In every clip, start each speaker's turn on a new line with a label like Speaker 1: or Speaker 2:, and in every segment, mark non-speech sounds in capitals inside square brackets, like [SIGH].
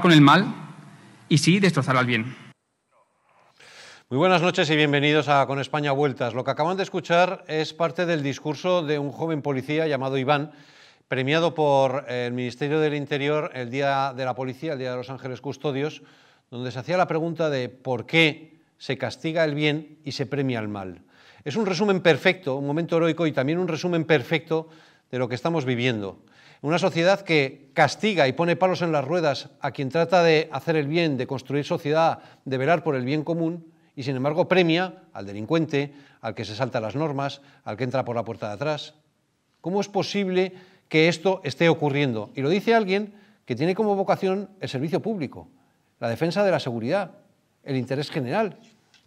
Speaker 1: con el mal y sí destrozar al bien.
Speaker 2: Muy buenas noches y bienvenidos a Con España Vueltas. Lo que acaban de escuchar es parte del discurso de un joven policía llamado Iván, premiado por el Ministerio del Interior el Día de la Policía, el Día de los Ángeles Custodios, donde se hacía la pregunta de por qué se castiga el bien y se premia el mal. Es un resumen perfecto, un momento heroico y también un resumen perfecto de lo que estamos viviendo. Una sociedad que castiga y pone palos en las ruedas a quien trata de hacer el bien, de construir sociedad, de velar por el bien común, y sin embargo premia al delincuente, al que se salta las normas, al que entra por la puerta de atrás. ¿Cómo es posible que esto esté ocurriendo? Y lo dice alguien que tiene como vocación el servicio público, la defensa de la seguridad, el interés general,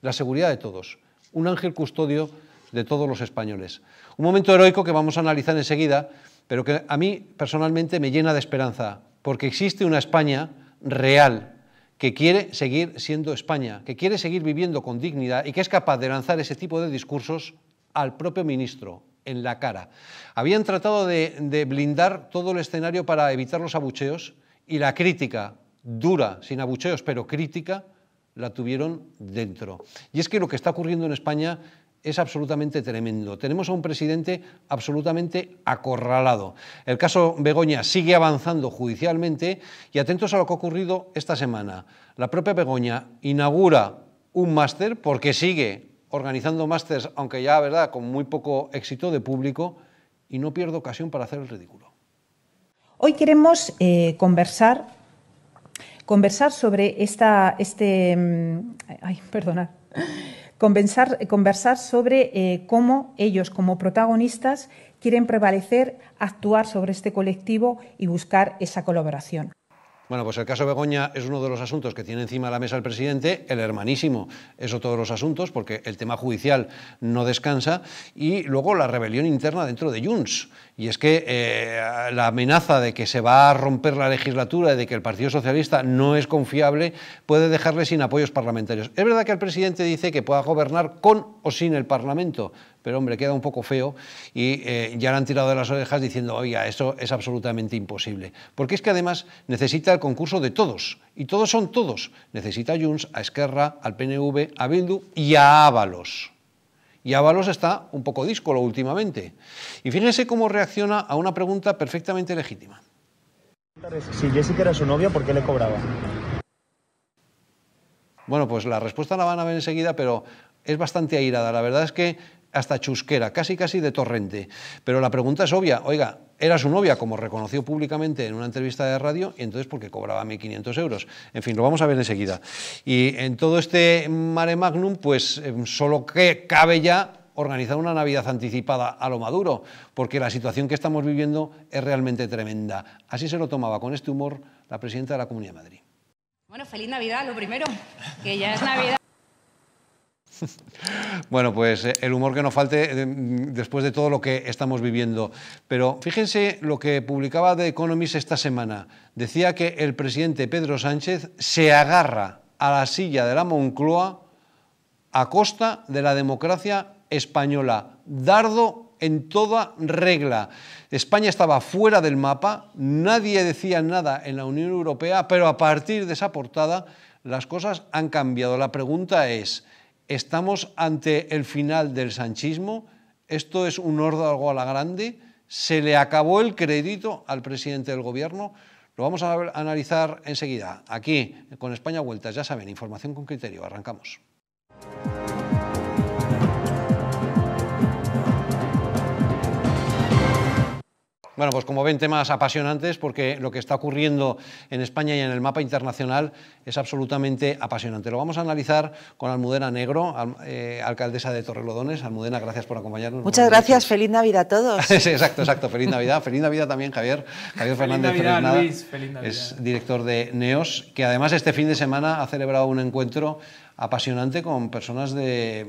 Speaker 2: la seguridad de todos. Un ángel custodio de todos los españoles. Un momento heroico que vamos a analizar enseguida, pero que a mí personalmente me llena de esperanza, porque existe una España real, que quiere seguir siendo España, que quiere seguir viviendo con dignidad y que es capaz de lanzar ese tipo de discursos al propio ministro en la cara. Habían tratado de, de blindar todo el escenario para evitar los abucheos y la crítica dura, sin abucheos, pero crítica, la tuvieron dentro. Y es que lo que está ocurriendo en España es absolutamente tremendo. Tenemos a un presidente absolutamente acorralado. El caso Begoña sigue avanzando judicialmente y atentos a lo que ha ocurrido esta semana. La propia Begoña inaugura un máster porque sigue organizando másters, aunque ya, ¿verdad?, con muy poco éxito de público, y no pierde ocasión para hacer el ridículo.
Speaker 3: Hoy queremos eh, conversar conversar sobre esta, este, mm, ay, perdona, conversar, conversar sobre eh, cómo ellos como protagonistas quieren prevalecer, actuar sobre este colectivo y buscar esa colaboración.
Speaker 2: Bueno, pues el caso Begoña es uno de los asuntos que tiene encima de la mesa el presidente, el hermanísimo es otro de los asuntos, porque el tema judicial no descansa, y luego la rebelión interna dentro de Junts. Y es que eh, la amenaza de que se va a romper la legislatura y de que el Partido Socialista no es confiable puede dejarle sin apoyos parlamentarios. Es verdad que el presidente dice que pueda gobernar con o sin el Parlamento, pero hombre, queda un poco feo y eh, ya le han tirado de las orejas diciendo, oiga, eso es absolutamente imposible. Porque es que además necesita el concurso de todos, y todos son todos. Necesita a Junts, a Esquerra, al PNV, a Bildu y a Ábalos. Y Ábalos está un poco díscolo últimamente. Y fíjense cómo reacciona a una pregunta perfectamente legítima.
Speaker 4: Si Jessica era su novia, ¿por qué le cobraba?
Speaker 2: Bueno, pues la respuesta la van a ver enseguida, pero es bastante airada. La verdad es que hasta chusquera, casi casi de torrente. Pero la pregunta es obvia, oiga, era su novia, como reconoció públicamente en una entrevista de radio, y entonces porque cobraba 1.500 euros. En fin, lo vamos a ver enseguida. Y en todo este mare magnum, pues em, solo que cabe ya organizar una Navidad anticipada a lo maduro, porque la situación que estamos viviendo es realmente tremenda. Así se lo tomaba con este humor la presidenta de la Comunidad de Madrid.
Speaker 5: Bueno, feliz Navidad, lo primero, que ya es Navidad. [LAUGHS]
Speaker 2: Bueno, pues eh, el humor que no falte eh, después de todo lo que estamos viviendo. Pero fíjense lo que publicaba The Economist esta semana. Decía que el presidente Pedro Sánchez se agarra a la silla de la Moncloa a costa de la democracia española. Dardo en toda regla. España estaba fuera del mapa, nadie decía nada en la Unión Europea, pero a partir de esa portada las cosas han cambiado. La pregunta es, ¿Estamos ante el final del sanchismo? ¿Esto es un órdago a la grande? ¿Se le acabó el crédito al presidente del gobierno? Lo vamos a analizar enseguida, aquí, con España Vueltas. Ya saben, información con criterio. Arrancamos. Bueno, pues como ven, temas apasionantes porque lo que está ocurriendo en España y en el mapa internacional es absolutamente apasionante. Lo vamos a analizar con Almudena Negro, eh, alcaldesa de Torrelodones. Almudena, gracias por acompañarnos.
Speaker 6: Muchas gracias, feliz Navidad a todos. [LAUGHS]
Speaker 2: exacto, exacto, feliz Navidad. Feliz Navidad también, Javier. Javier Fernández
Speaker 1: feliz Navidad, Luis. Feliz Navidad.
Speaker 2: es director de NEOS, que además este fin de semana ha celebrado un encuentro apasionante con personas de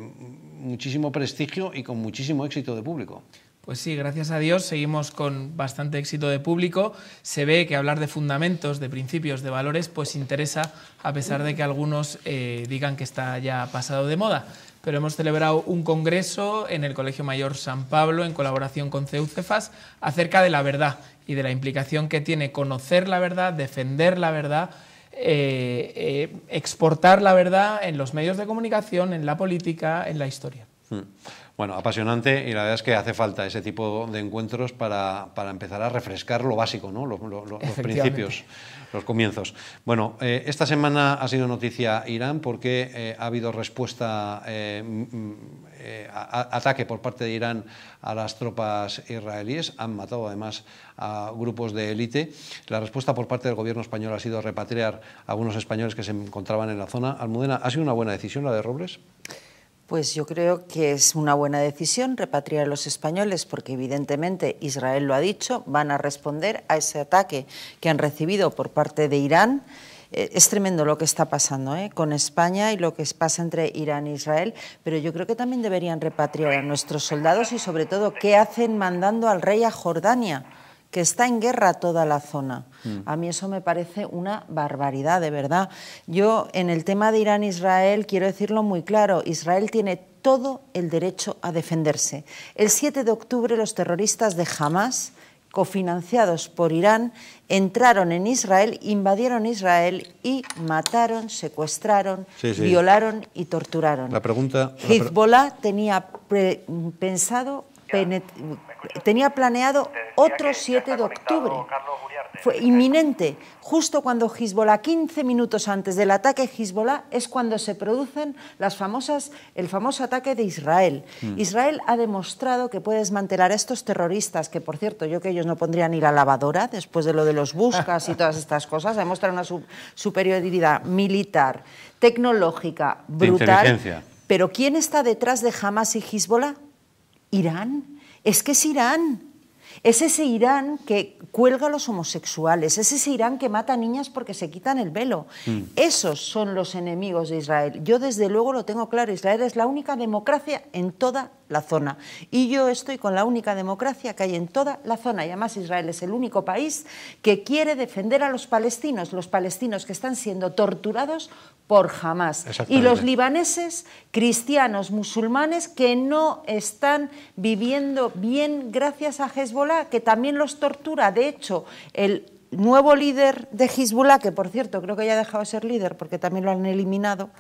Speaker 2: muchísimo prestigio y con muchísimo éxito de público.
Speaker 1: Pues sí, gracias a Dios seguimos con bastante éxito de público. Se ve que hablar de fundamentos, de principios, de valores, pues interesa, a pesar de que algunos eh, digan que está ya pasado de moda. Pero hemos celebrado un congreso en el Colegio Mayor San Pablo, en colaboración con CEUCEFAS, acerca de la verdad y de la implicación que tiene conocer la verdad, defender la verdad eh, eh, exportar la verdad en los medios de comunicación, en la política, en la historia.
Speaker 2: Bueno, apasionante y la verdad es que hace falta ese tipo de encuentros para, empezar a refrescar lo básico, ¿no? los, principios, los comienzos. Bueno, eh, esta semana ha sido noticia Irán porque eh, ha habido respuesta, eh, ataque por parte de Irán a las tropas israelíes. Han matado además a grupos de élite. La respuesta por parte del gobierno español ha sido repatriar a algunos españoles que se encontraban en la zona. Almudena, ¿ha sido una buena decisión la de Robles?
Speaker 6: Pues yo creo que es una buena decisión repatriar a los españoles porque evidentemente Israel lo ha dicho, van a responder a ese ataque que han recibido por parte de Irán. Eh, es tremendo lo que está pasando ¿eh? con España y lo que pasa entre Irán e Israel, pero yo creo que también deberían repatriar a nuestros soldados y sobre todo qué hacen mandando al rey a Jordania que está en guerra toda la zona. Mm. A mí eso me parece una barbaridad, de verdad. Yo en el tema de Irán-Israel quiero decirlo muy claro, Israel tiene todo el derecho a defenderse. El 7 de octubre los terroristas de Hamas, cofinanciados por Irán, entraron en Israel, invadieron Israel y mataron, secuestraron, violaron y torturaron.
Speaker 2: La pregunta...
Speaker 6: Hezbollah tenía pensado tenía planeado otro 7 de octubre. Fue inminente. Justo cuando Hezbollah, 15 minutos antes del ataque Hezbollah, es cuando se producen las famosas, el famoso ataque de Israel. Hmm. Israel ha demostrado que puede desmantelar a estos terroristas, que por cierto, yo que ellos no pondrían ir a lavadora después de lo de los buscas y todas estas cosas, ha demostrado una superioridad militar, tecnológica, brutal. Pero ¿quién está detrás de Hamas y Hezbollah? Irán. Es que es Irán. Es ese Irán que cuelga a los homosexuales, es ese Irán que mata a niñas porque se quitan el velo. Mm. Esos son los enemigos de Israel. Yo desde luego lo tengo claro, Israel es la única democracia en toda la zona. Y yo estoy con la única democracia que hay en toda la zona. Y además Israel es el único país que quiere defender a los palestinos, los palestinos que están siendo torturados por Hamas. Y los libaneses, cristianos, musulmanes, que no están viviendo bien gracias a Hezbollah, que también los tortura. De hecho, el nuevo líder de Hezbollah, que por cierto creo que ya ha dejado de ser líder porque también lo han eliminado,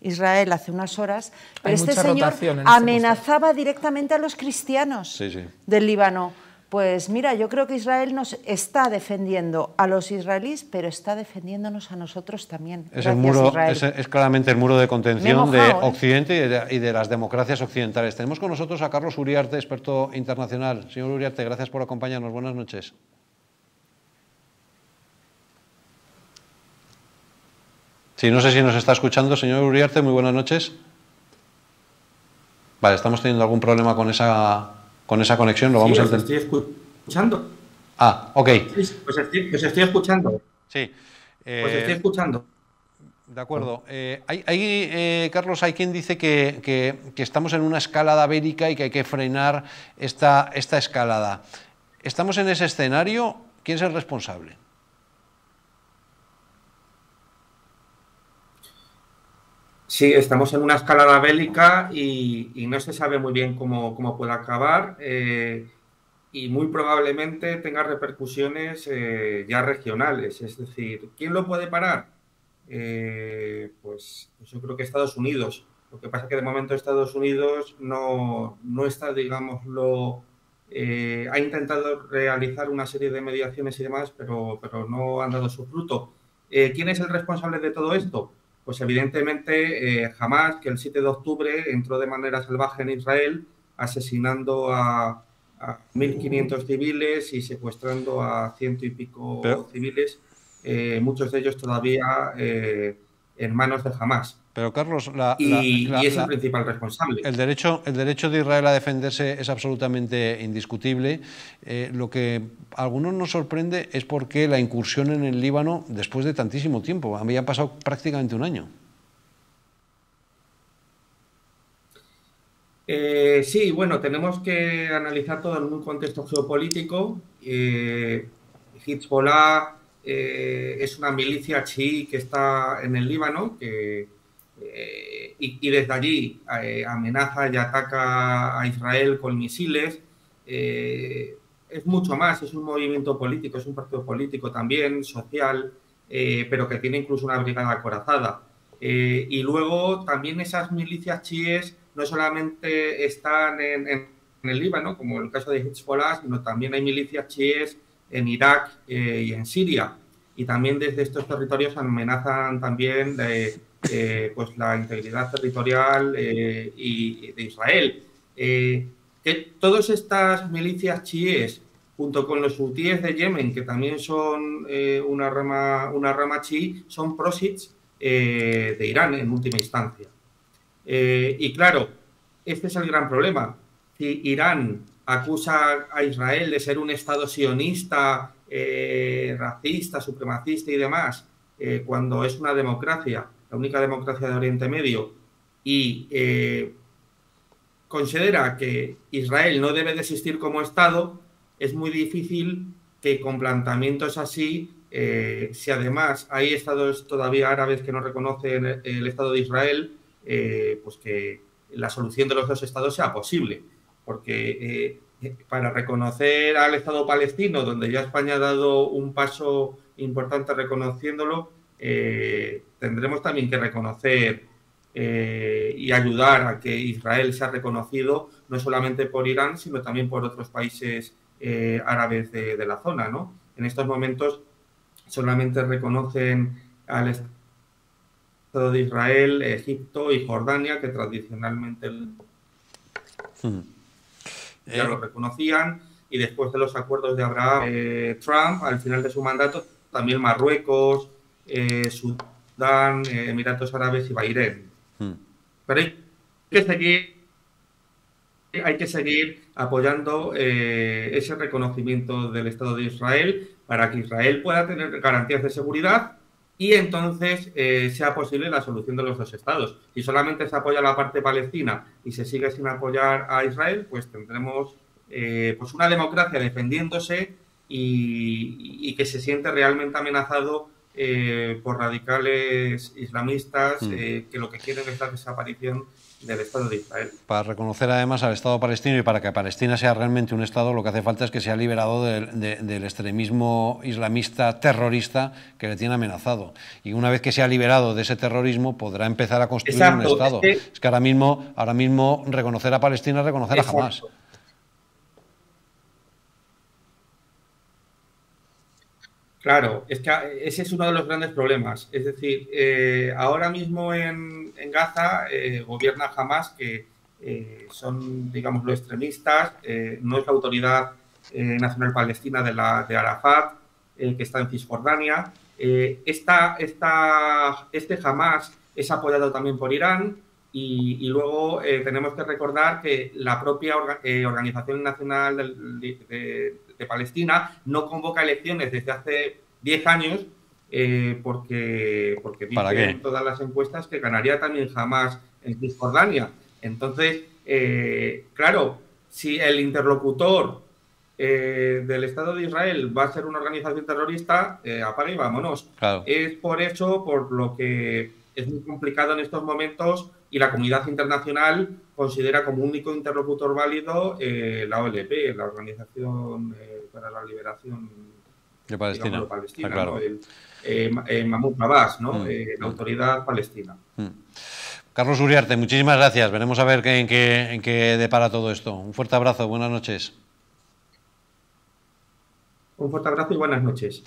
Speaker 6: Israel hace unas horas, pero este señor este amenazaba directamente a los cristianos del Líbano. Pues mira, yo creo que Israel nos está defendiendo a los israelíes, pero está defendiéndonos a nosotros también.
Speaker 2: Es, el muro, es, claramente el muro de contención de ¿eh? Occidente y de, las democracias occidentales. Tenemos con nosotros a Carlos Uriarte, experto internacional. Señor Uriarte, gracias por acompañarnos. Buenas noches. Sí, no sé si nos está escuchando, señor Uriarte, muy buenas noches. Vale, estamos teniendo algún problema con esa, con esa conexión, lo vamos
Speaker 7: a estoy escuchando.
Speaker 2: Ah, ok.
Speaker 7: pues, estoy, pues estoy, escuchando.
Speaker 2: Sí.
Speaker 7: pues estoy escuchando.
Speaker 2: De acuerdo. Eh, hay, eh, Carlos, hay quien dice que, que, estamos en una escalada bélica y que hay que frenar esta, esta escalada. ¿Estamos en ese escenario? ¿Quién es el responsable?
Speaker 7: Sí, estamos en una escalada bélica y, no se sabe muy bien cómo, puede acabar eh, y muy probablemente tenga repercusiones eh, ya regionales. Es decir, ¿quién lo puede parar? Eh, pues, pues, yo creo que Estados Unidos. Lo que pasa es que de momento Estados Unidos no, no está, digámoslo, ha intentado realizar una serie de mediaciones y demás, pero, pero no han dado su fruto. ¿Quién es el responsable de todo esto? Pues evidentemente eh, jamás que el 7 de octubre entró de manera salvaje en Israel, asesinando a, 1.500 civiles y secuestrando a ciento y pico civiles, eh, muchos de ellos todavía eh, en manos de Hamas.
Speaker 2: Pero Carlos,
Speaker 7: y, es el principal responsable.
Speaker 2: El derecho, el derecho de Israel a defenderse es absolutamente indiscutible. Eh, lo que a algunos nos sorprende es porque la incursión en el Líbano, después de tantísimo tiempo, había pasado prácticamente un año.
Speaker 7: Eh, sí, bueno, tenemos que analizar todo en un contexto geopolítico. Eh, Hezbollah eh, es una milicia chií que está en el Líbano, que eh, y, desde allí eh, amenaza y ataca a Israel con misiles. Eh, es mucho más, es un movimiento político, es un partido político también, social, pero que tiene incluso una brigada acorazada. y luego también esas milicias chiíes no solamente están en, el Líbano, como en el caso de Hezbollah, sino también hay milicias chiíes en Irak y en Siria. Y también desde estos territorios amenazan también pues la integridad territorial y de Israel. que todas estas milicias chiíes junto con los hutíes de Yemen, que también son eh, una, rama, una rama chií, son prosits eh, de Irán en última instancia. Eh, y claro, este es el gran problema. Si Irán acusa a Israel de ser un Estado sionista, racista, supremacista y demás, cuando es una democracia, la única democracia de Oriente Medio, y considera que Israel no debe de existir como Estado, es muy difícil que con planteamientos así, eh, si además hay estados todavía árabes que no reconocen el Estado de Israel, eh, pues que la solución de los dos estados sea posible. Porque eh, para reconocer al Estado palestino, donde ya España ha dado un paso importante reconociéndolo, tendremos también que reconocer y ayudar a que Israel sea reconocido no solamente por Irán, sino también por otros países eh, árabes de, la zona. ¿no? En estos momentos solamente reconocen al Estado de Israel, Egipto y Jordania, que tradicionalmente hmm. ya lo reconocían, y después de los acuerdos de Abraham, eh, Trump, al final de su mandato, también Marruecos, eh, Sudán, Emiratos Árabes y Bahrein. Hmm. Pero hay que seguir hay que seguir apoyando eh, ese reconocimiento del Estado de Israel para que Israel pueda tener garantías de seguridad y entonces eh, sea posible la solución de los dos estados. Si solamente se apoya la parte palestina y se sigue sin apoyar a Israel, pues tendremos eh, pues una democracia defendiéndose y, que se siente realmente amenazado por radicales islamistas mm. que lo que quieren es la desaparición del Estado de Israel.
Speaker 2: Para reconocer además al Estado palestino y para que Palestina sea realmente un Estado, lo que hace falta es que sea liberado del, extremismo islamista terrorista que le tiene amenazado. Y una vez que sea liberado de ese terrorismo, podrá empezar a construir un Estado. Es que, ahora, mismo, ahora mismo reconocer a Palestina es reconocer a Hamas.
Speaker 7: Claro, es que ese es uno de los grandes problemas. Es decir, eh, ahora mismo en, Gaza eh, gobierna Hamas, que eh, son, digamos, los extremistas, no es la autoridad nacional palestina de, la, de Arafat, que está en Cisjordania. Este Hamas es apoyado también por Irán y, luego tenemos que recordar que la propia Organización Nacional de de Palestina no convoca elecciones desde hace 10 años eh, porque, porque dicen todas las encuestas que ganaría también jamás en Cisjordania. Entonces, eh, claro, si el interlocutor eh, del Estado de Israel va a ser una organización terrorista, apaga y vámonos. Es por eso por lo que es muy complicado en estos momentos y la comunidad internacional considera como único interlocutor válido eh, la OLP, la Organización eh, para la Liberación
Speaker 2: de Palestina,
Speaker 7: claro. Eh, Mahmoud Abbas, ¿no? Mm. la autoridad palestina. Mm.
Speaker 2: Carlos Uriarte, muchísimas gracias. Veremos a ver en, qué, en qué depara todo esto. Un fuerte abrazo, buenas noches.
Speaker 7: Un fuerte abrazo y buenas noches.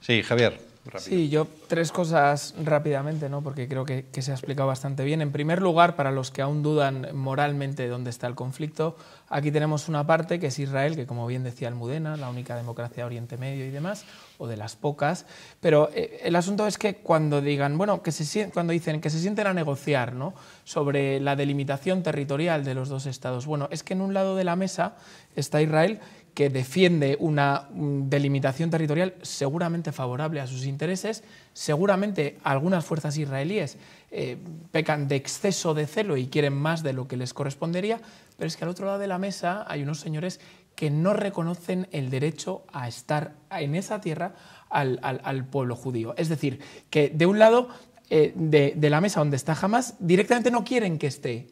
Speaker 2: Sí, Javier.
Speaker 1: Sí, yo tres cosas rápidamente, ¿no? porque creo que, se ha explicado bastante bien. En primer lugar, para los que aún dudan moralmente de dónde está el conflicto, aquí tenemos una parte que es Israel, que como bien decía Almudena, la única democracia de Oriente Medio y demás, o de las pocas. Pero eh, el asunto es que cuando digan, bueno, que se, cuando dicen que se sienten a negociar ¿no? sobre la delimitación territorial de los dos estados, bueno, es que en un lado de la mesa está Israel que defiende una delimitación territorial seguramente favorable a sus intereses, seguramente algunas fuerzas israelíes eh, pecan de exceso de celo y quieren más de lo que les correspondería, pero es que al otro lado de la mesa hay unos señores que no reconocen el derecho a estar en esa tierra al, pueblo judío. Es decir, que de un lado eh, de, la mesa donde está Hamas, directamente no quieren que esté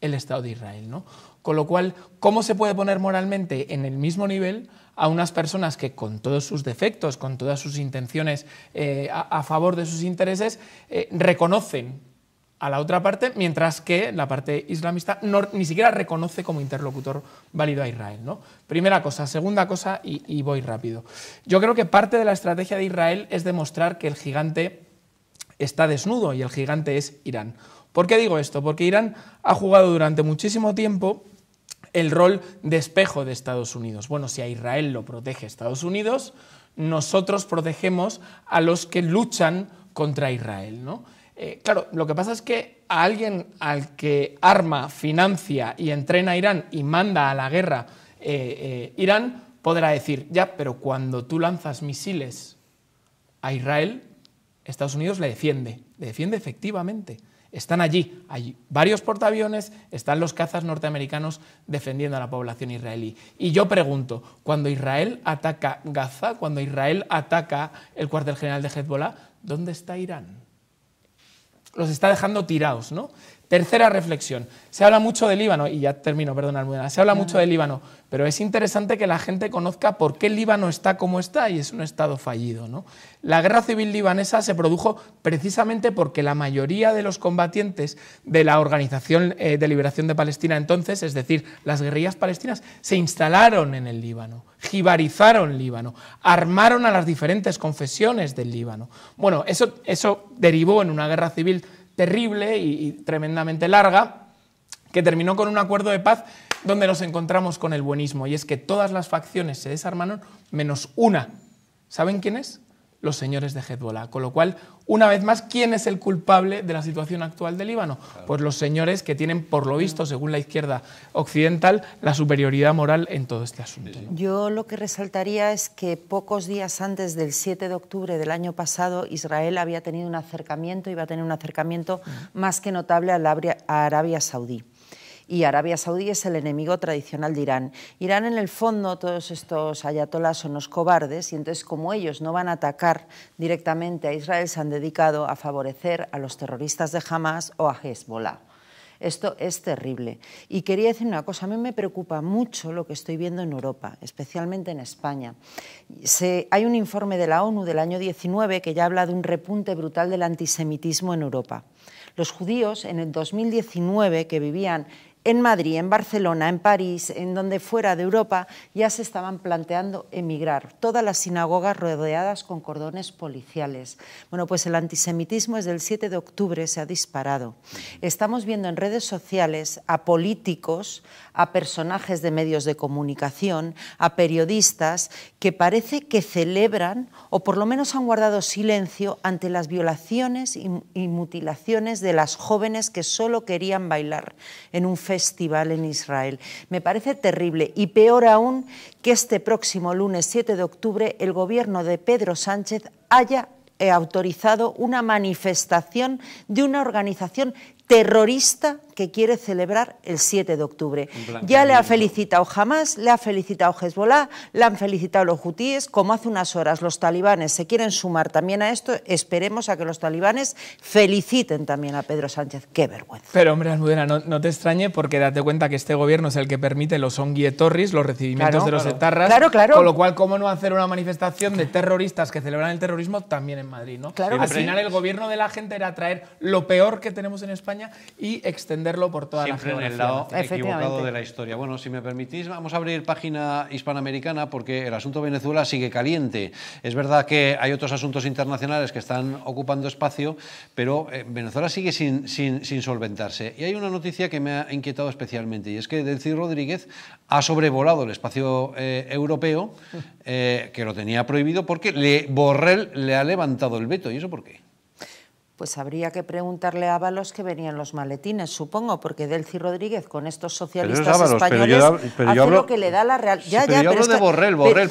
Speaker 1: el Estado de Israel. ¿no? Con lo cual, ¿cómo se puede poner moralmente en el mismo nivel a unas personas que con todos sus defectos, con todas sus intenciones eh, a, favor de sus intereses, eh, reconocen a la otra parte, mientras que la parte islamista ni siquiera reconoce como interlocutor válido a Israel. ¿no? Primera cosa. Segunda cosa, y voy rápido. Yo creo que parte de la estrategia de Israel es demostrar que el gigante está desnudo y el gigante es Irán. ¿Por qué digo esto? Porque Irán ha jugado durante muchísimo tiempo el rol de espejo de Estados Unidos. Bueno, si a Israel lo protege Estados Unidos, nosotros protegemos a los que luchan contra Israel. ¿no? Eh, claro, lo que pasa es que a alguien al que arma, financia y entrena a Irán y manda a la guerra eh, eh, Irán, podrá decir, ya, pero cuando tú lanzas misiles a Israel, Estados Unidos le defiende, le defiende efectivamente. Están allí, hay varios portaaviones, están los cazas norteamericanos defendiendo a la población israelí. Y yo pregunto, cuando Israel ataca Gaza, cuando Israel ataca el cuartel general de Hezbollah, ¿dónde está Irán? Los está dejando tirados, ¿no? Tercera reflexión. Se habla mucho del Líbano, y ya termino, perdón, Almudena, se habla mucho del Líbano, pero es interesante que la gente conozca por qué el Líbano está como está y es un Estado fallido. ¿no? La guerra civil libanesa se produjo precisamente porque la mayoría de los combatientes de la Organización eh, de Liberación de Palestina entonces, es decir, las guerrillas palestinas, se instalaron en el Líbano, jibarizaron Líbano, armaron a las diferentes confesiones del Líbano. Bueno, eso, eso derivó en una guerra civil terrible y, tremendamente larga, que terminó con un acuerdo de paz donde nos encontramos con el buenismo, y es que todas las facciones se desarmaron menos una. ¿Saben quién es? Los señores de Hezbollah. Con lo cual, una vez más, ¿quién es el culpable de la situación actual de Líbano? Pues los señores que tienen, por lo visto, según la izquierda occidental, la superioridad moral en todo este asunto.
Speaker 6: Yo lo que resaltaría es que pocos días antes del 7 de octubre del año pasado, Israel había tenido un acercamiento, iba a tener un acercamiento más que notable a Arabia Saudí y Arabia Saudí es el enemigo tradicional de Irán. Irán, en el fondo, todos estos ayatolás son los cobardes y entonces como ellos no van a atacar directamente a Israel, se han dedicado a favorecer a los terroristas de Hamas o a Hezbollah. Esto es terrible. Y quería decir una cosa, a mí me preocupa mucho lo que estoy viendo en Europa, especialmente en España. hay un informe de la ONU del año 19 que ya habla de un repunte brutal del antisemitismo en Europa. Los judíos en el 2019 que vivían en Madrid, en Barcelona, en París, en donde fuera de Europa, ya se estaban planteando emigrar. Todas las sinagogas rodeadas con cordones policiales. Bueno, pues el antisemitismo desde el 7 de octubre se ha disparado. Estamos viendo en redes sociales a políticos, a personajes de medios de comunicación, a periodistas que parece que celebran o por lo menos han guardado silencio ante las violaciones y, mutilaciones de las jóvenes que solo querían bailar en un festival en Israel. Me parece terrible y peor aún que este próximo lunes 7 de octubre el gobierno de Pedro Sánchez haya eh, autorizado una manifestación de una organización terrorista que quiere celebrar el 7 de octubre. Ya le ha felicitado Hamas, le ha felicitado Hezbollah, le han felicitado los hutíes, como hace unas horas los talibanes se quieren sumar también a esto, esperemos a que los talibanes feliciten también a Pedro Sánchez. Qué vergüenza.
Speaker 1: Pero hombre, Almudena, no, te extrañe porque date cuenta que este gobierno es el que permite los onguietorris, los recibimientos de los etarras,
Speaker 6: claro, claro.
Speaker 1: con lo cual, ¿cómo no hacer una manifestación de terroristas que celebran el terrorismo también en Madrid? ¿no?
Speaker 6: Claro,
Speaker 1: Al final el gobierno de la gente era traer lo peor que tenemos en España y extender por toda
Speaker 2: Siempre
Speaker 1: en
Speaker 2: el lado equivocado de la historia. Bueno, si me permitís, vamos a abrir página hispanoamericana porque el asunto Venezuela sigue caliente. Es verdad que hay otros asuntos internacionales que están ocupando espacio, pero eh, Venezuela sigue sin, sin, solventarse. Y hay una noticia que me ha inquietado especialmente, y es que Delcy Rodríguez ha sobrevolado el espacio eh, europeo, [LAUGHS] eh, que lo tenía prohibido, porque le, Borrell le ha levantado el veto. ¿Y eso por qué?
Speaker 6: Pues habría que preguntarle a Ábalos que venían los maletines, supongo, porque Delcy Rodríguez con estos socialistas españoles hace lo que le da la real.
Speaker 2: Ya, ya, yo hablo de Borrell, Borrell,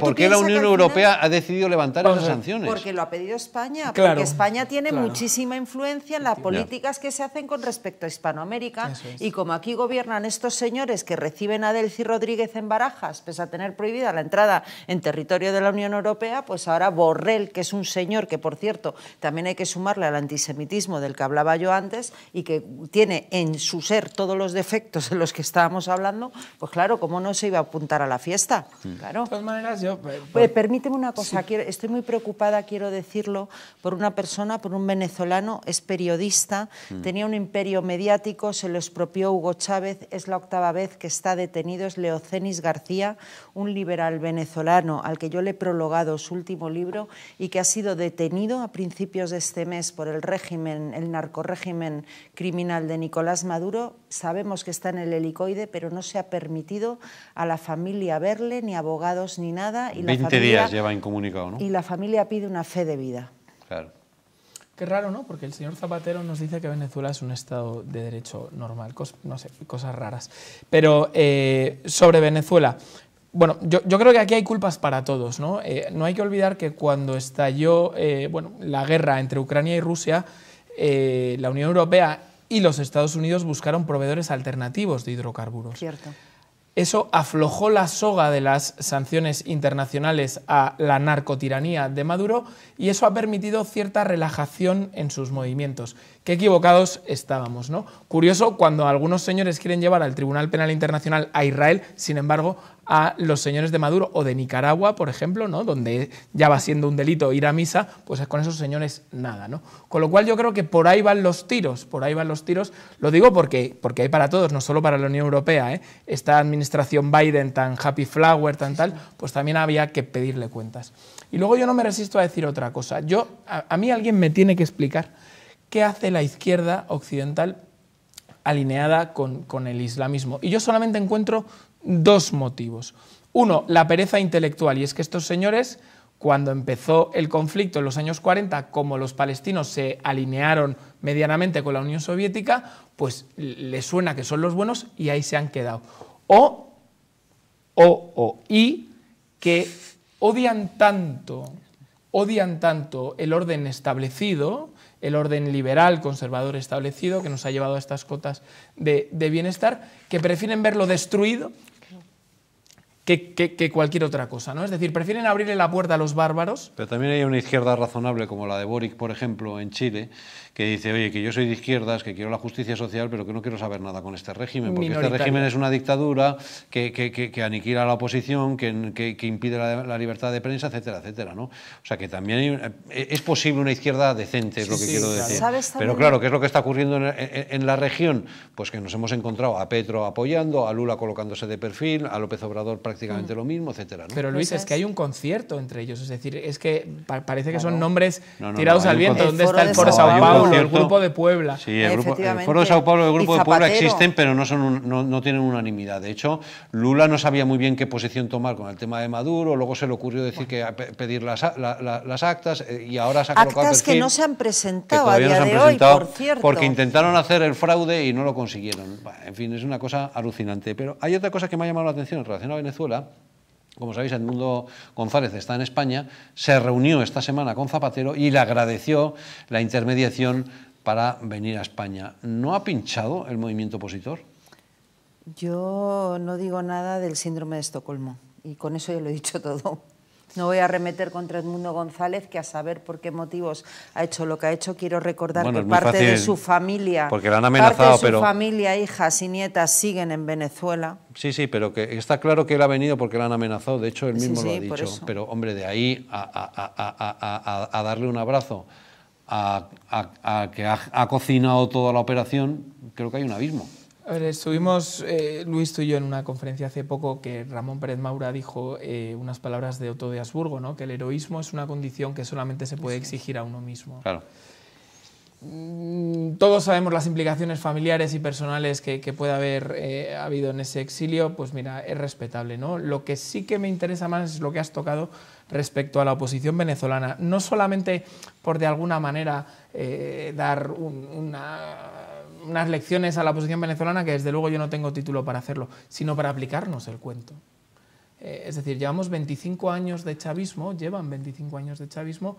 Speaker 2: ¿por, qué, la Unión Europea ha decidido levantar esas sanciones?
Speaker 6: Porque lo ha pedido España, porque España tiene muchísima influencia en las políticas que se hacen con respecto a Hispanoamérica y como aquí gobiernan estos señores que reciben a Delcy Rodríguez en Barajas, pese a tener prohibida la entrada en territorio de la Unión Europea, pues ahora Borrell, que es un señor que por cierto también hay que sumarle al antisemitismo del que hablaba yo antes y que tiene en su ser todos los defectos de los que estábamos hablando, pues claro, ¿cómo no se iba a apuntar a la fiesta? Claro.
Speaker 1: De todas maneras, yo...
Speaker 6: Pues, permíteme una cosa, quiero, estoy muy preocupada, quiero decirlo, por una persona, por un venezolano, es periodista, tenía un imperio mediático, se lo expropió Hugo Chávez, es la octava vez que está detenido, es Leocenis García, un liberal venezolano al que yo le he prologado su último libro y que ha sido detenido a principios de este mes por el régimen, el narcorrégimen criminal de Nicolás Maduro. Sabemos que está en el helicoide, pero no se ha permitido a la familia verle, ni abogados, ni nada.
Speaker 2: Y 20
Speaker 6: la familia,
Speaker 2: días lleva incomunicado, ¿no?
Speaker 6: Y la familia pide una fe de vida.
Speaker 2: Claro.
Speaker 1: Qué raro, ¿no? Porque el señor Zapatero nos dice que Venezuela es un Estado de derecho normal, cos, no sé, cosas raras. Pero eh, sobre Venezuela, bueno, yo, yo, creo que aquí hay culpas para todos, ¿no? Eh, no hay que olvidar que cuando estalló eh, bueno, la guerra entre Ucrania y Rusia, eh, la Unión Europea y los Estados Unidos buscaron proveedores alternativos de hidrocarburos.
Speaker 6: Cierto.
Speaker 1: Eso aflojó la soga de las sanciones internacionales a la narcotiranía de Maduro y eso ha permitido cierta relajación en sus movimientos. Qué equivocados estábamos, ¿no? Curioso cuando algunos señores quieren llevar al Tribunal Penal Internacional a Israel, sin embargo, a los señores de Maduro o de Nicaragua, por ejemplo, ¿no? donde ya va siendo un delito ir a misa, pues con esos señores nada. ¿no? Con lo cual yo creo que por ahí van los tiros, por ahí van los tiros. Lo digo porque, porque hay para todos, no solo para la Unión Europea. ¿eh? Esta administración Biden tan happy flower, tan tal, pues también había que pedirle cuentas. Y luego yo no me resisto a decir otra cosa. Yo, a, a mí alguien me tiene que explicar qué hace la izquierda occidental alineada con, con el islamismo. Y yo solamente encuentro dos motivos. Uno, la pereza intelectual, y es que estos señores, cuando empezó el conflicto en los años 40, como los palestinos se alinearon medianamente con la Unión Soviética, pues les suena que son los buenos y ahí se han quedado. O, o, o, y que odian tanto, odian tanto el orden establecido, el orden liberal, conservador establecido, que nos ha llevado a estas cotas de, bienestar, que prefieren verlo destruido que, que, que, cualquier otra cosa. ¿no? Es decir, prefieren abrirle la puerta a los bárbaros.
Speaker 2: Pero también hay una izquierda razonable, como la de Boric, por ejemplo, en Chile, que dice, oye, que yo soy de izquierdas, que quiero la justicia social, pero que no quiero saber nada con este régimen, porque este régimen es una dictadura que, que, que aniquila a la oposición, que, impide la, la, libertad de prensa, etcétera, etcétera. ¿no? O sea, que también hay, es posible una izquierda decente, es lo que
Speaker 6: sí,
Speaker 2: quiero
Speaker 6: claro.
Speaker 2: decir.
Speaker 6: ¿Sabes
Speaker 2: pero claro, ¿qué es lo que está ocurriendo en, en, en, la región? Pues que nos hemos encontrado a Petro apoyando, a Lula colocándose de perfil, a López Obrador prácticamente mm. lo mismo, etcétera. ¿no?
Speaker 1: Pero Luis, es que hay un concierto entre ellos, es decir, es que parece que son nombres no, no, tirados al viento. ¿Dónde está el Foro de Sao Paulo, el grupo de Puebla?
Speaker 2: Sí, el, grupo, el, Foro de Sao Paulo y el Grupo de Puebla existen, pero no, son un, no, no, tienen unanimidad. De hecho, Lula no sabía muy bien qué posición tomar con el tema de Maduro, luego se le ocurrió decir bueno. que pedir las, la, la, las actas eh, y ahora se ha colocado
Speaker 6: Actas
Speaker 2: perfil,
Speaker 6: que no se han presentado a día no se han de presentado hoy, por cierto.
Speaker 2: Porque intentaron hacer el fraude y no lo consiguieron. En fin, es una cosa alucinante. Pero hay otra cosa que me ha llamado la atención en relación a Venezuela, como sabéis, Edmundo González está en España, se reunió esta semana con Zapatero y le agradeció la intermediación para venir a España. ¿No ha pinchado el movimiento opositor?
Speaker 6: Yo no digo nada del síndrome de Estocolmo y con eso ya lo he dicho todo. No voy a remeter contra Edmundo González, que a saber por qué motivos ha hecho lo que ha hecho. Quiero recordar
Speaker 2: bueno,
Speaker 6: que parte
Speaker 2: fácil,
Speaker 6: de su familia,
Speaker 2: porque la han amenazado,
Speaker 6: parte de su
Speaker 2: pero...
Speaker 6: familia, hijas y nietas siguen en Venezuela.
Speaker 2: Sí, sí, pero que está claro que él ha venido porque la han amenazado. De hecho, él mismo
Speaker 6: sí, sí,
Speaker 2: lo ha dicho. Pero, hombre, de ahí a, a, a, a darle un abrazo a, que ha cocinado toda la operación, creo que hay un abismo.
Speaker 1: A ver, estuvimos, eh, Luis, tú y yo, en una conferencia hace poco que Ramón Pérez Maura dijo eh, unas palabras de Otto de Habsburgo, ¿no? que el heroísmo es una condición que solamente se puede exigir a uno mismo.
Speaker 2: Claro.
Speaker 1: Mm, todos sabemos las implicaciones familiares y personales que, que puede haber eh, habido en ese exilio, pues mira, es respetable. ¿no? Lo que sí que me interesa más es lo que has tocado respecto a la oposición venezolana, no solamente por de alguna manera eh, dar un, una unas lecciones a la oposición venezolana que desde luego yo no tengo título para hacerlo, sino para aplicarnos el cuento. Eh, es decir, llevamos 25 años de chavismo, llevan 25 años de chavismo,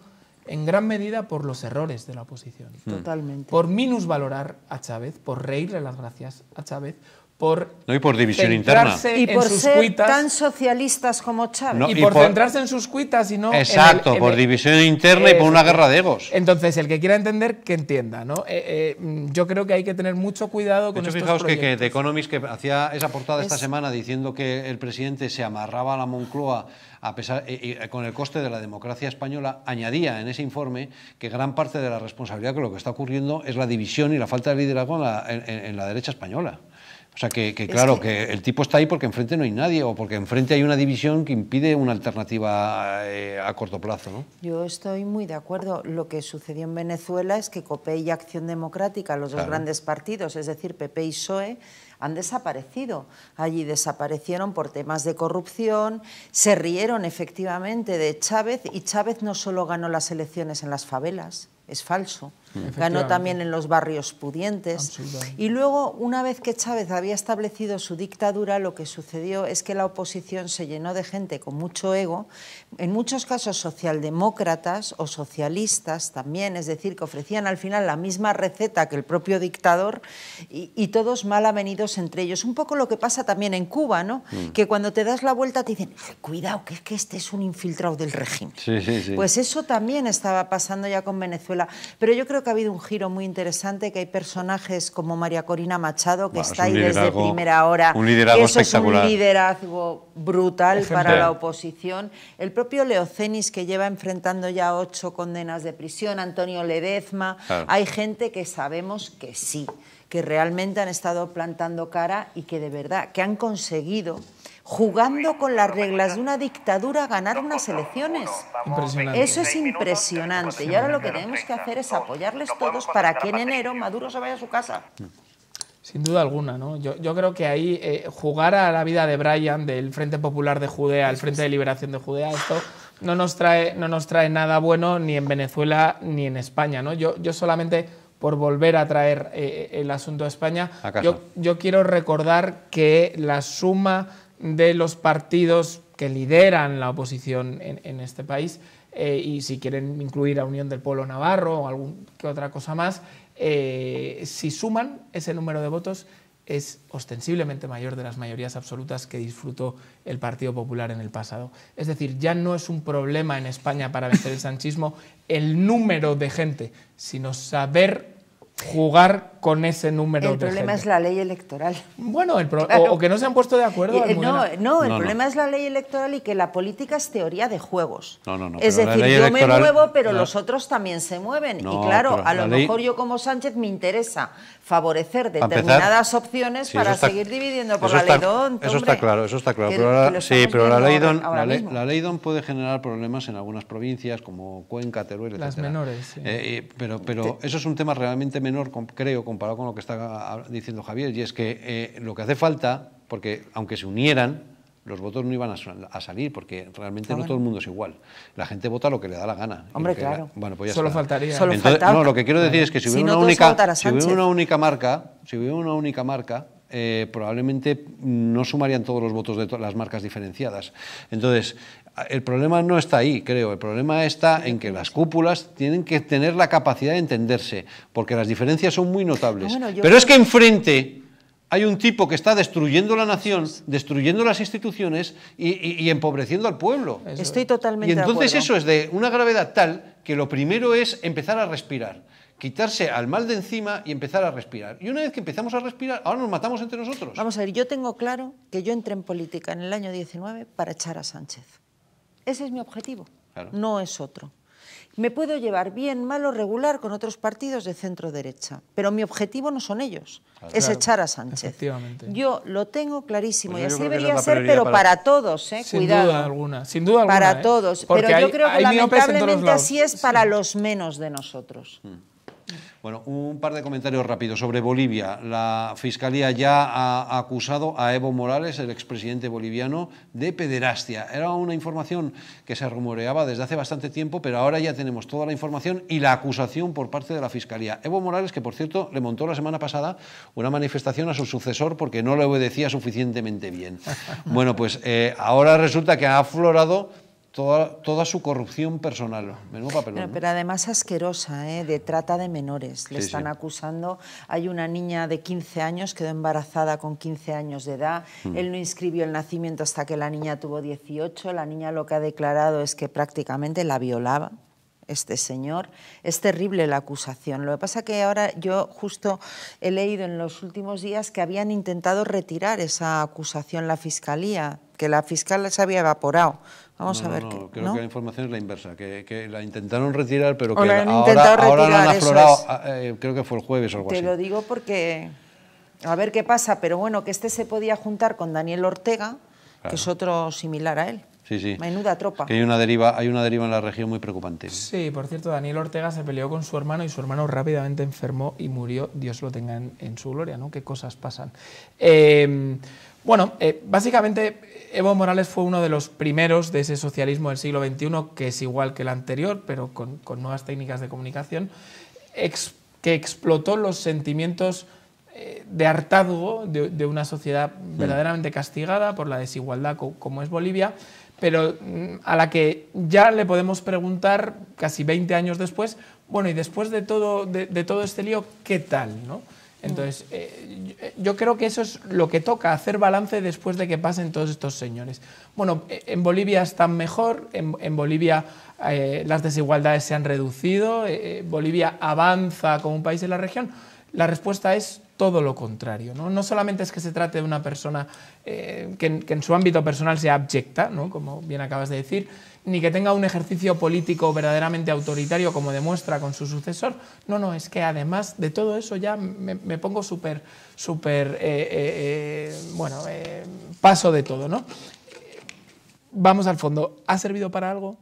Speaker 1: en gran medida por los errores de la oposición.
Speaker 6: Totalmente.
Speaker 1: Por minusvalorar a Chávez, por reírle las gracias a Chávez, por
Speaker 2: no, y por división interna.
Speaker 6: y por ser tan socialistas como Chávez.
Speaker 1: Y, por, centrarse en sus cuitas y no
Speaker 2: exacto
Speaker 1: en el,
Speaker 2: por división interna y por una guerra de egos.
Speaker 1: Entonces el que quiera entender que entienda no eh, eh, yo creo que hay que tener mucho cuidado con
Speaker 2: de
Speaker 1: hecho,
Speaker 2: fijaos que, que, The Economist que hacía esa portada esta semana diciendo que el presidente se amarraba a la Moncloa a pesar, con el coste de la democracia española, añadía en ese informe que gran parte de la responsabilidad de lo que está ocurriendo es la división y la falta de liderazgo en la, en la derecha española. O sea, que, claro, que... el tipo está ahí porque enfrente no hay nadie o porque enfrente hay una división que impide una alternativa eh, a corto plazo. ¿no?
Speaker 6: Yo estoy muy de acuerdo. Lo que sucedió en Venezuela es que COPE y Acción Democrática, los dos grandes partidos, es decir, PP y PSOE, han desaparecido. Allí desaparecieron por temas de corrupción, se rieron efectivamente de Chávez y Chávez no solo ganó las elecciones en las favelas, es falso ganó también en los barrios pudientes. Y luego, una vez que Chávez había establecido su dictadura, lo que sucedió es que la oposición se llenó de gente con mucho ego, en muchos casos socialdemócratas o socialistas también, es decir, que ofrecían al final la misma receta que el propio dictador y, todos mal avenidos entre ellos. Un poco lo que pasa también en Cuba, ¿no? Mm. Que cuando te das la vuelta te dicen, cuidado, que es que este es un infiltrado del régimen. Pues eso también estaba pasando ya con Venezuela. Pero yo creo que ha habido un giro muy interesante, que hay personajes como María Corina Machado, que está ahí desde primera hora.
Speaker 2: Un liderazgo
Speaker 6: Eso
Speaker 2: espectacular.
Speaker 6: es un liderazgo brutal para la oposición. El propio Leocenis, que lleva enfrentando ya ocho condenas de prisión, Antonio Ledezma. Hay gente que sabemos que sí, que realmente han estado plantando cara y que de verdad, que han conseguido jugando con las reglas de una dictadura, ganar unas elecciones. Eso es impresionante. Y ahora lo que tenemos que hacer es apoyarles todos para que en enero Maduro se vaya a su casa.
Speaker 1: Sin duda alguna, ¿no? Yo, creo que ahí eh, jugar a la vida de Brian, del Frente Popular de Judea, el Frente de Liberación de Judea, esto no nos trae, no nos trae nada bueno ni en Venezuela ni en España, ¿no? Yo, yo solamente por volver a traer eh, el asunto a España, yo, yo quiero recordar que la suma de los partidos que lideran la oposición en, este país eh, y si quieren incluir a Unión del Pueblo Navarro o algún que otra cosa más, eh, si suman ese número de votos es ostensiblemente mayor de las mayorías absolutas que disfrutó el Partido Popular en el pasado. Es decir, ya no es un problema en España para vencer el sanchismo el número de gente, sino saber jugar con ese número
Speaker 6: el problema es la ley electoral.
Speaker 1: Bueno, el o, que no se han puesto de acuerdo.
Speaker 6: no, no, el problema es la ley electoral y que la política es teoría de juegos.
Speaker 2: No, no, no.
Speaker 6: Es decir, yo me muevo, pero los otros también se mueven. y claro, a lo mejor yo como Sánchez me interesa favorecer determinadas opciones para seguir dividiendo por la ley DON.
Speaker 2: Eso está claro, eso está claro. sí, pero la ley, DON, la, ley, DON puede generar problemas en algunas provincias como Cuenca, Teruel, etc.
Speaker 1: Las menores.
Speaker 2: Eh, pero pero eso es un tema realmente menor, creo, comparado con lo que está diciendo Javier, y es que eh, lo que hace falta, porque aunque se unieran, los votos no iban a, salir, porque realmente no todo el mundo es igual. La gente vota lo que le da la gana.
Speaker 6: Hombre, claro.
Speaker 2: bueno, pues ya
Speaker 1: Solo faltaría.
Speaker 2: no, lo que quiero decir es que si hubiera una, única, si una única marca, si hubiera una única marca, eh, probablemente no sumarían todos los votos de las marcas diferenciadas. Entonces, el problema no está ahí, creo. El problema está en que las cúpulas tienen que tener la capacidad de entenderse, porque las diferencias son muy notables. Pero es que enfrente hay un tipo que está destruyendo la nación, destruyendo las instituciones y, empobreciendo al pueblo.
Speaker 6: Estoy totalmente
Speaker 2: Y entonces eso es de una gravedad tal que lo primero es empezar a respirar quitarse al mal de encima y empezar a respirar. Y una vez que empezamos a respirar, ahora nos matamos entre nosotros.
Speaker 6: Vamos a ver, yo tengo claro que yo entré en política en el año 19 para echar a Sánchez. Ese es mi objetivo, no es otro. Me puedo llevar bien, mal o regular con otros partidos de centro derecha, pero mi objetivo no son ellos, es echar a Sánchez. Yo lo tengo clarísimo pues y así debería ser, pero para, todos, ¿eh?
Speaker 1: sin
Speaker 6: cuidado.
Speaker 1: Duda alguna, sin duda alguna.
Speaker 6: Para ¿eh? todos, pero yo creo que lamentablemente así es para los menos de nosotros. Mm.
Speaker 2: Bueno, un par de comentarios rápidos sobre Bolivia. La Fiscalía ya ha acusado a Evo Morales, el expresidente boliviano, de pederastia. Era una información que se rumoreaba desde hace bastante tiempo, pero ahora ya tenemos toda la información y la acusación por parte de la Fiscalía. Evo Morales, que por cierto le montó la semana pasada una manifestación a su sucesor porque no le obedecía suficientemente bien. [LAUGHS] Bueno, pues eh, ahora resulta que ha aflorado toda, toda su corrupción personal. Menudo papelón.
Speaker 6: Pero,
Speaker 2: ¿no?
Speaker 6: pero además asquerosa, ¿eh? de trata de menores. Le
Speaker 2: Sí,
Speaker 6: están
Speaker 2: sí.
Speaker 6: acusando. Hay una niña de 15 años, quedó embarazada con 15 años de edad.
Speaker 2: Mm.
Speaker 6: Él no inscribió el nacimiento hasta que la niña tuvo 18. La niña lo que ha declarado es que prácticamente la violaba este señor. Es terrible la acusación. Lo que pasa que ahora yo justo he leído en los últimos días que habían intentado retirar esa acusación la fiscalía, que la fiscal se había evaporado. Vamos
Speaker 2: No,
Speaker 6: a ver
Speaker 2: no,
Speaker 6: qué.
Speaker 2: creo
Speaker 6: ¿no?
Speaker 2: que la información es la inversa, que, que la intentaron retirar, pero
Speaker 6: O
Speaker 2: que
Speaker 6: la han
Speaker 2: ahora,
Speaker 6: intentado
Speaker 2: ahora la han
Speaker 6: retirar,
Speaker 2: aflorado,
Speaker 6: es.
Speaker 2: ah, eh, creo que fue el jueves o algo
Speaker 6: Te
Speaker 2: así.
Speaker 6: lo digo porque a ver qué pasa, pero bueno, que este se podía juntar con Daniel Ortega,
Speaker 2: Claro.
Speaker 6: que es otro similar a él.
Speaker 2: Sí, sí.
Speaker 6: Menuda tropa.
Speaker 2: Que hay una deriva, hay una deriva en la región muy preocupante.
Speaker 1: Sí, por cierto, Daniel Ortega se peleó con su hermano y su hermano rápidamente enfermó y murió. Dios lo tenga en, en su gloria, ¿no? Qué cosas pasan. Eh, bueno, eh, básicamente Evo Morales fue uno de los primeros de ese socialismo del siglo XXI, que es igual que el anterior, pero con, con nuevas técnicas de comunicación, ex- que explotó los sentimientos eh, de hartazgo de, de una sociedad verdaderamente castigada por la desigualdad co- como es Bolivia, pero mm, a la que ya le podemos preguntar casi 20 años después, bueno, y después de todo, de, de todo este lío, ¿qué tal? ¿no? Entonces, eh, yo- creo que eso es lo que toca, hacer balance después de que pasen todos estos señores. Bueno, eh, en Bolivia están mejor, en, en Bolivia eh, las desigualdades se han reducido, eh, Bolivia avanza como un país en la región. La respuesta es todo lo contrario. No, no solamente es que se trate de una persona eh, que, en, que en su ámbito personal sea abyecta, ¿no? como bien acabas de decir, ni que tenga un ejercicio político verdaderamente autoritario como demuestra con su sucesor. No, no, es que además de todo eso ya me, me pongo súper, súper, eh, eh, bueno, paso de todo, ¿no? Vamos al fondo. ¿Ha servido para algo?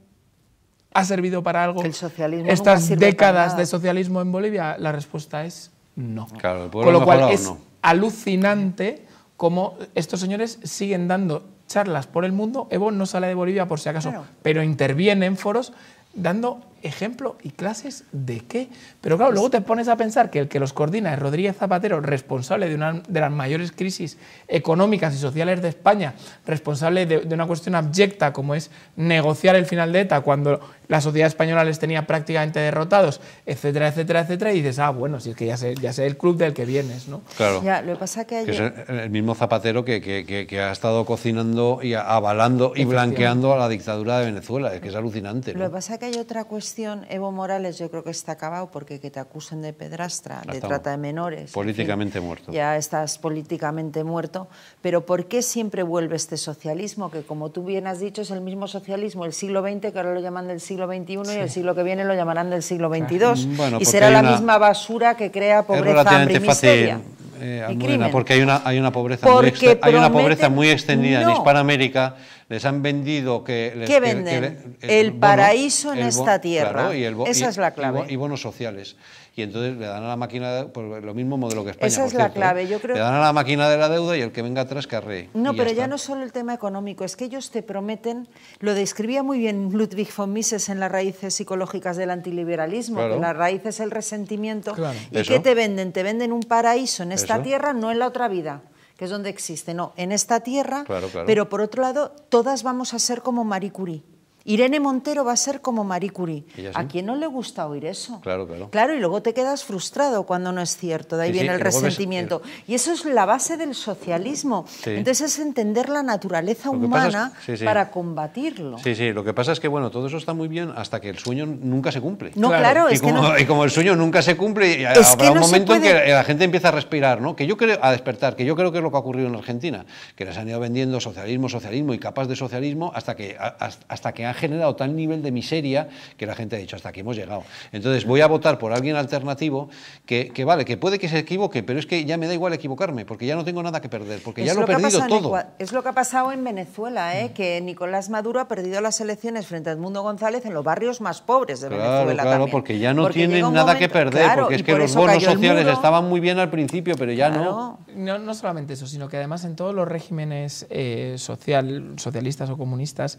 Speaker 1: ¿Ha servido para algo
Speaker 6: el socialismo
Speaker 1: estas décadas de socialismo en Bolivia? La respuesta es no.
Speaker 2: Claro, el pueblo
Speaker 1: Con lo cual es
Speaker 2: no.
Speaker 1: alucinante cómo estos señores siguen dando charlas por el mundo. Evo no sale de Bolivia por si acaso,
Speaker 6: Claro.
Speaker 1: pero interviene en foros dando ejemplo y clases de qué. Pero claro, luego te pones a pensar que el que los coordina es Rodríguez Zapatero, responsable de una de las mayores crisis económicas y sociales de España, responsable de, de una cuestión abyecta como es negociar el final de ETA cuando la sociedad española les tenía prácticamente derrotados, etcétera, etcétera, etcétera, y dices, ah, bueno, si es que ya sé, ya sé el club del que vienes, ¿no?
Speaker 2: Claro.
Speaker 6: Ya, lo que pasa que
Speaker 2: Que es
Speaker 6: ayer...
Speaker 2: el, mismo Zapatero que, que- que- que ha estado cocinando y avalando y blanqueando a la dictadura de Venezuela. Es que es alucinante. ¿no?
Speaker 6: Lo que pasa que hay otra cuestión, Evo Morales yo creo que está acabado porque que te acusen de pedrastra, de trata de menores. en
Speaker 2: políticamente
Speaker 6: fin,
Speaker 2: muerto.
Speaker 6: Ya estás políticamente muerto, pero ¿por qué siempre vuelve este socialismo? Que como tú bien has dicho es el mismo socialismo del siglo XX, que ahora lo llaman del siglo XXI y el siglo que viene lo llamarán del siglo XXII.
Speaker 2: Bueno,
Speaker 6: y será la
Speaker 2: una-
Speaker 6: misma basura que crea pobreza, hambre y miseria.
Speaker 2: fácil, eh, Almudena, porque hay una, hay una pobreza muy, hay una pobreza muy extendida en
Speaker 6: No.
Speaker 2: Hispanoamérica. Les han vendido que... les-
Speaker 6: ¿Qué venden?
Speaker 2: que
Speaker 6: El paraíso en
Speaker 2: el
Speaker 6: esta tierra.
Speaker 2: claro, y el
Speaker 6: Esa
Speaker 2: y-
Speaker 6: es la clave.
Speaker 2: Y, bonos sociales. Y entonces le dan a la máquina, pues, lo mismo modelo que España,
Speaker 6: Esa
Speaker 2: por
Speaker 6: es la
Speaker 2: cierto, ¿eh?
Speaker 6: clave, yo creo-
Speaker 2: Le dan a la máquina de la deuda y el que venga atrás carree.
Speaker 6: No, pero ya
Speaker 2: está.
Speaker 6: no solo el tema económico, es que ellos te prometen, lo describía muy bien Ludwig von Mises en las raíces psicológicas del antiliberalismo,
Speaker 2: Claro.
Speaker 6: que la raíz es el resentimiento.
Speaker 1: Claro.
Speaker 6: ¿Y
Speaker 2: Eso.
Speaker 6: qué te venden? Te venden un paraíso en esta
Speaker 2: Eso.
Speaker 6: tierra, no en la otra vida que es donde existe, no, en esta tierra,
Speaker 2: Claro, claro.
Speaker 6: pero por otro lado, todas vamos a ser como Marie Curie. Irene Montero va a ser como Marie Curie.
Speaker 2: Sí.
Speaker 6: ¿A quién no le gusta oír eso?
Speaker 2: Claro, claro.
Speaker 6: Claro, y luego te quedas frustrado cuando no es cierto, de ahí
Speaker 2: Sí, sí,
Speaker 6: viene el
Speaker 2: ves-
Speaker 6: resentimiento. Y eso es la base del socialismo. Entonces es entender la naturaleza
Speaker 2: es-
Speaker 6: humana para combatirlo.
Speaker 2: Sí, sí, lo que pasa es que bueno, todo eso está muy bien hasta que el sueño nunca se cumple.
Speaker 6: No,
Speaker 1: Claro.
Speaker 6: claro,
Speaker 2: y,
Speaker 6: es que
Speaker 2: como,
Speaker 6: no- [LAUGHS]
Speaker 2: y como el sueño nunca se cumple,
Speaker 6: Es
Speaker 2: habrá un
Speaker 6: no
Speaker 2: momento en que la gente empieza a respirar, ¿no? Que yo creo, a despertar, que yo creo que es lo que ha ocurrido en Argentina, que les han ido vendiendo socialismo, socialismo y capas de socialismo hasta que, hasta que han generado tal nivel de miseria que la gente ha dicho, hasta aquí hemos llegado. Entonces voy a votar por alguien alternativo que, que vale, que puede que se equivoque, pero es que ya me da igual equivocarme, porque ya no tengo nada que perder, porque ya lo he perdido todo.
Speaker 6: Es lo que ha pasado en Venezuela, ¿eh? que Nicolás Maduro ha perdido las elecciones frente a Edmundo González en los barrios más pobres de
Speaker 2: Claro,
Speaker 6: Venezuela.
Speaker 2: claro,
Speaker 6: también.
Speaker 2: porque ya no
Speaker 6: Porque
Speaker 2: tienen nada que perder,
Speaker 6: claro,
Speaker 2: porque es que
Speaker 6: por
Speaker 2: los bonos sociales estaban muy bien al principio, pero ya no.
Speaker 1: No, no solamente eso, sino que además en todos los regímenes eh, social, socialistas o comunistas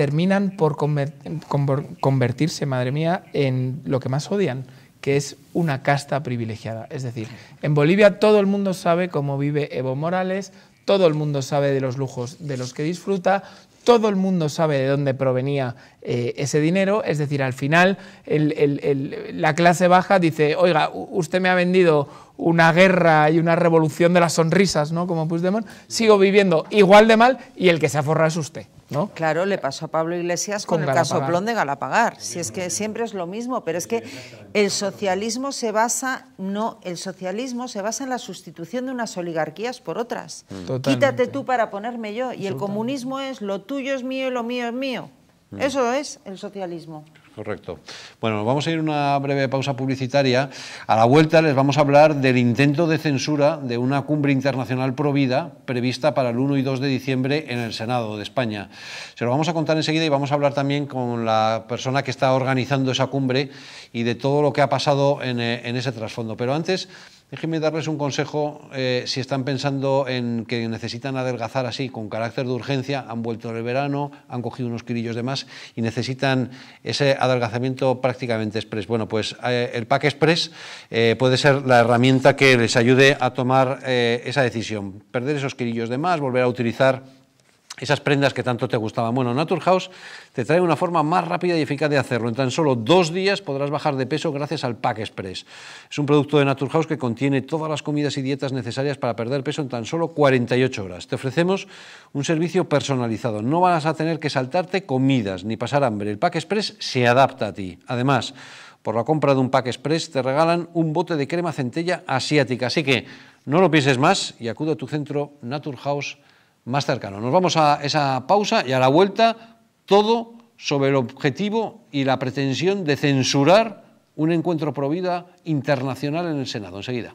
Speaker 1: terminan por conver- conver- convertirse, madre mía, en lo que más odian, que es una casta privilegiada. Es decir, en Bolivia todo el mundo sabe cómo vive Evo Morales, todo el mundo sabe de los lujos de los que disfruta, todo el mundo sabe de dónde provenía eh, ese dinero, es decir, al final la clase baja dice, oiga, usted me ha vendido una guerra y una revolución de las sonrisas, ¿no? Como Puigdemont, sigo viviendo igual de mal y el que se ha forrado es usted. ¿No?
Speaker 6: Claro, le pasó a Pablo Iglesias con, el caso Plon de Galapagar. Si es que siempre es lo mismo, pero es que el socialismo se basa no, el socialismo se basa en la sustitución de unas oligarquías por otras. Quítate tú para ponerme yo y el comunismo es lo tuyo es mío y lo mío es mío. Mm. Eso es el socialismo.
Speaker 2: Correcto. Bueno, vamos a ir a una breve pausa publicitaria. A la vuelta les vamos a hablar del intento de censura de una cumbre internacional pro vida prevista para el 1 y 2 de diciembre en el Senado de España. Se lo vamos a contar enseguida y vamos a hablar también con la persona que está organizando esa cumbre y de todo lo que ha pasado en, eh, en ese trasfondo. Pero antes Déjenme darles un consejo eh, si están pensando en que necesitan adelgazar así con carácter de urgencia, han vuelto el verano, han cogido unos kirillos de más y necesitan ese adelgazamiento prácticamente express. Bueno, pues eh, el Pack Express eh, puede ser la herramienta que les ayude a tomar esa decisión, perder esos kirillos de más, volver a utilizar esas prendas que tanto te gustaban. Bueno, Naturhaus te trae una forma más rápida y eficaz de hacerlo. En tan solo dos días podrás bajar de peso gracias al Pack Express. Es un producto de Naturhaus que contiene todas las comidas y dietas necesarias para perder peso en tan solo 48 horas. Te ofrecemos un servicio personalizado. No vas a tener que saltarte comidas ni pasar hambre. El Pack Express se adapta a ti. Además, por la compra de un Pack Express te regalan un bote de crema centella asiática. Así que no lo pienses más y acude a tu centro Naturhaus más cercano. Nos vamos a esa pausa y a la vuelta todo sobre el objetivo y la pretensión de censurar un encuentro pro vida internacional en el Senado. Enseguida.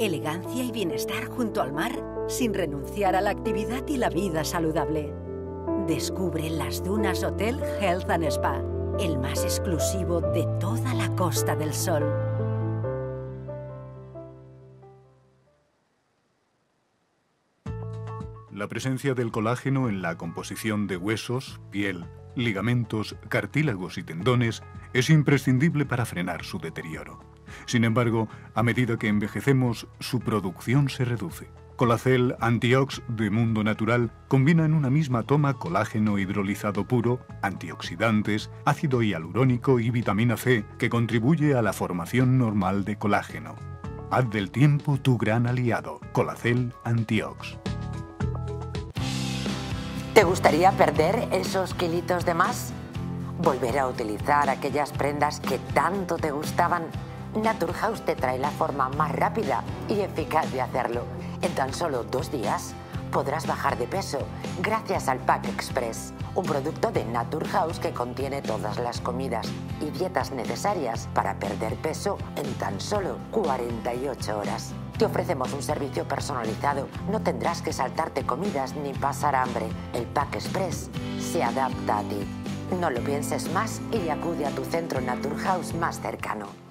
Speaker 8: elegancia y bienestar junto al mar sin renunciar a la actividad y la vida saludable. Descubre las Dunas Hotel Health and Spa, el más exclusivo de toda la Costa del Sol.
Speaker 9: La presencia del colágeno en la composición de huesos, piel, ligamentos, cartílagos y tendones es imprescindible para frenar su deterioro. Sin embargo, a medida que envejecemos, su producción se reduce. Colacel Antiox de Mundo Natural combina en una misma toma colágeno hidrolizado puro, antioxidantes, ácido hialurónico y vitamina C que contribuye a la formación normal de colágeno. Haz del tiempo tu gran aliado. Colacel Antiox.
Speaker 10: ¿Te gustaría perder esos kilitos de más? ¿Volver a utilizar aquellas prendas que tanto te gustaban? Naturhaus te trae la forma más rápida y eficaz de hacerlo. En tan solo dos días podrás bajar de peso gracias al Pack Express, un producto de Naturhaus que contiene todas las comidas y dietas necesarias para perder peso en tan solo 48 horas. Te ofrecemos un servicio personalizado, no tendrás que saltarte comidas ni pasar hambre. El Pack Express se adapta a ti. No lo pienses más y acude a tu centro Naturhaus más cercano.